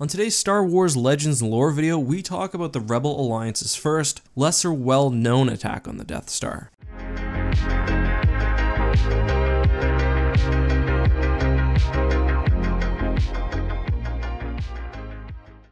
On today's Star Wars Legends and lore video, we talk about the Rebel Alliance's first, lesser well known attack on the Death Star.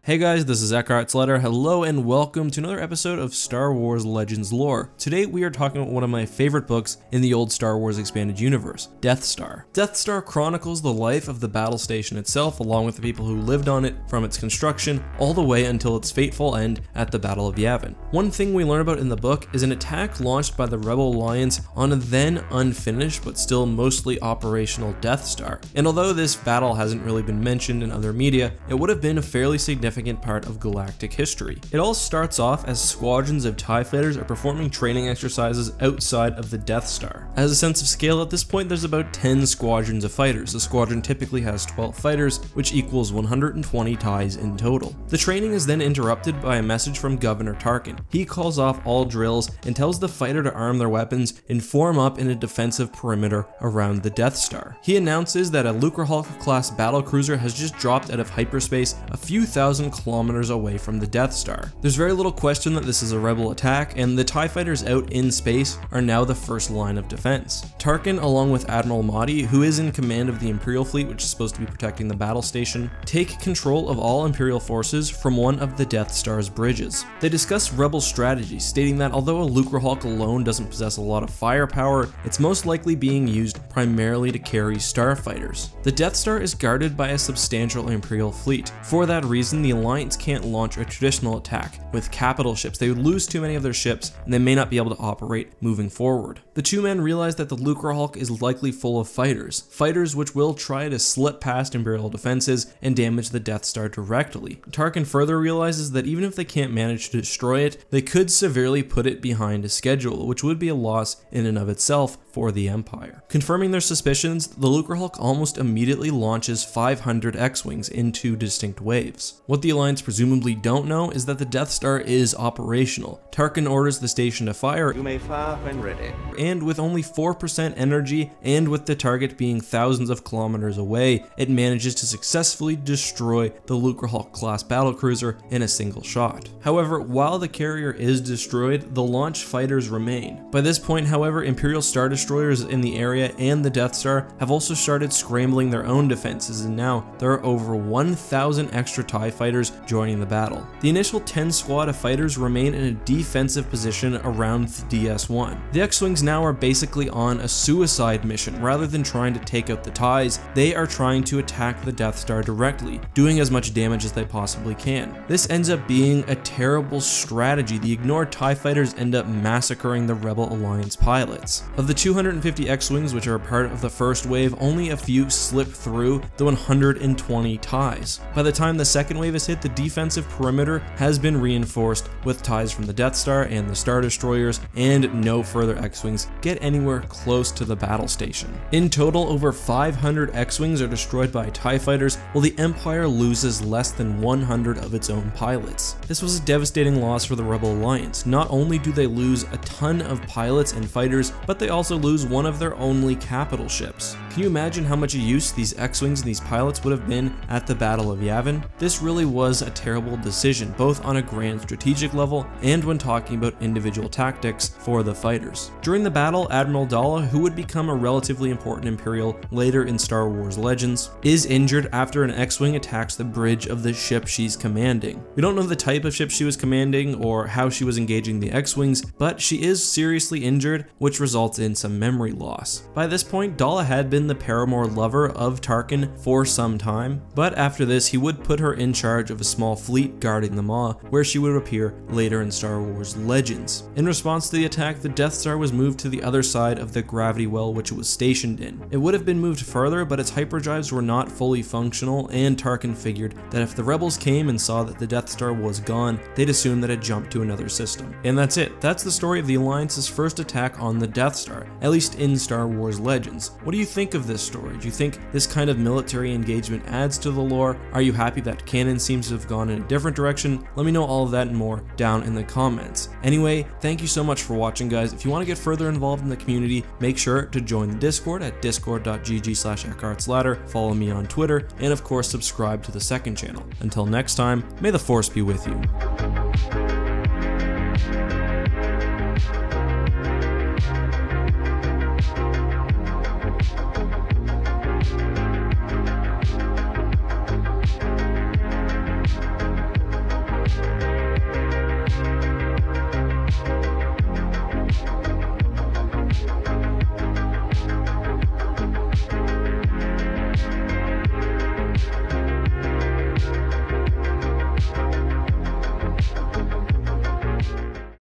Hey guys, this is Eckhart's Ladder. Hello and welcome to another episode of Star Wars Legends Lore. Today we are talking about one of my favorite books in the old Star Wars expanded universe, Death Star. Death Star chronicles the life of the battle station itself along with the people who lived on it from its construction all the way until its fateful end at the Battle of Yavin. One thing we learn about in the book is an attack launched by the Rebel Alliance on a then unfinished but still mostly operational Death Star. And although this battle hasn't really been mentioned in other media, it would have been a fairly significant significant part of galactic history. It all starts off as squadrons of TIE fighters are performing training exercises outside of the Death Star. As a sense of scale, at this point there's about 10 squadrons of fighters. A squadron typically has 12 fighters, which equals 120 TIEs in total. The training is then interrupted by a message from Governor Tarkin. He calls off all drills and tells the fighter to arm their weapons and form up in a defensive perimeter around the Death Star. He announces that a Lucrehulk class battle cruiser has just dropped out of hyperspace a few thousand kilometers away from the Death Star. There's very little question that this is a rebel attack, and the TIE fighters out in space are now the first line of defense. Tarkin, along with Admiral Motti, who is in command of the Imperial fleet which is supposed to be protecting the battle station, take control of all Imperial forces from one of the Death Star's bridges. They discuss rebel strategy, stating that although a Lucrehulk alone doesn't possess a lot of firepower, it's most likely being used primarily to carry starfighters. The Death Star is guarded by a substantial Imperial fleet. For that reason, the Alliance can't launch a traditional attack with capital ships. They would lose too many of their ships and they may not be able to operate moving forward. The two men realize that the Lucrehulk is likely full of fighters, fighters which will try to slip past Imperial defenses and damage the Death Star directly. Tarkin further realizes that even if they can't manage to destroy it, they could severely put it behind a schedule, which would be a loss in and of itself for the Empire. Confirming their suspicions, the Lucrehulk almost immediately launches 500 X-Wings in two distinct waves. What the Alliance presumably don't know is that the Death Star is operational. Tarkin orders the station to fire, you may fire when ready. And with only 4% energy, and with the target being thousands of kilometers away, it manages to successfully destroy the Lucrehulk class battlecruiser in a single shot. However, while the carrier is destroyed, the launch fighters remain. By this point, however, Imperial Star Destroyers in the area and the Death Star have also started scrambling their own defenses, and now there are over 1,000 extra TIE fighters joining the battle. The initial 10 squad of fighters remain in a defensive position around the DS-1. The X-Wings now are basically on a suicide mission. Rather than trying to take out the TIEs, they are trying to attack the Death Star directly, doing as much damage as they possibly can. This ends up being a terrible strategy. The ignored TIE fighters end up massacring the Rebel Alliance pilots. Of the 250 X-Wings which are a part of the first wave, only a few slip through the 120 TIEs. By the time the second wave is hit, the defensive perimeter has been reinforced with TIEs from the Death Star and the Star Destroyers, and no further X-Wings get anywhere close to the battle station. In total, over 500 X-Wings are destroyed by TIE fighters, while the Empire loses less than 100 of its own pilots. This was a devastating loss for the Rebel Alliance. Not only do they lose a ton of pilots and fighters, but they also lose one of their only capital ships. Can you imagine how much use these X-Wings and these pilots would have been at the Battle of Yavin? This really was a terrible decision, both on a grand strategic level and when talking about individual tactics for the fighters. During the battle, Admiral Daala, who would become a relatively important Imperial later in Star Wars Legends, is injured after an X-Wing attacks the bridge of the ship she's commanding. We don't know the type of ship she was commanding or how she was engaging the X-Wings, but she is seriously injured, which results in some memory loss. By this point, Daala had been the paramour lover of Tarkin for some time, but after this he would put her in charge of a small fleet guarding the Maw, where she would appear later in Star Wars Legends. In response to the attack, the Death Star was moved to the other side of the gravity well which it was stationed in. It would have been moved further, but its hyperdrives were not fully functional, and Tarkin figured that if the rebels came and saw that the Death Star was gone, they'd assume that it jumped to another system. And that's it. That's the story of the Alliance's first attack on the Death Star, at least in Star Wars Legends. What do you think of this story? Do you think this kind of military engagement adds to the lore? Are you happy that canon seems to have gone in a different direction? Let me know all of that and more down in the comments. Anyway, thank you so much for watching guys. If you want to get further involved in the community, make sure to join the Discord at discord.gg slash ladder, follow me on Twitter, and of course subscribe to the second channel. Until next time, may the force be with you.